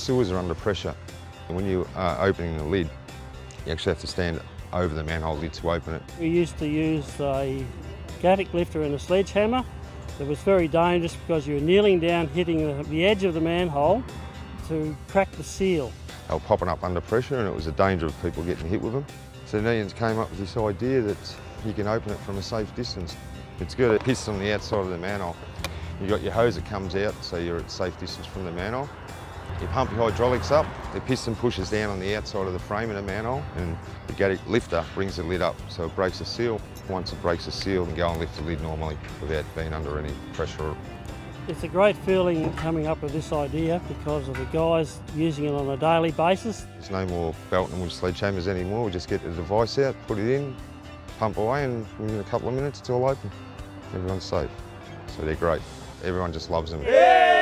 sewers are under pressure. And when you are opening the lid, you actually have to stand over the manhole lid to open it. We used to use a Gatic lifter and a sledgehammer. It was very dangerous because you were kneeling down, hitting the, the edge of the manhole to crack the seal. They were popping up under pressure and it was a danger of people getting hit with them. So Nians came up with this idea that you can open it from a safe distance. It's got a piston on the outside of the manhole. You've got your hose that comes out so you're at safe distance from the manhole. You pump your hydraulics up, the piston pushes down on the outside of the frame in a manhole and the Gatic lifter brings the lid up so it breaks the seal. Once it breaks the seal, you can go and lift the lid normally without being under any pressure. It's a great feeling coming up with this idea because of the guys using it on a daily basis. There's no more belting with sledgehammers anymore. We just get the device out, put it in, pump away and within a couple of minutes it's all open. Everyone's safe. So they're great. Everyone just loves them. Yeah!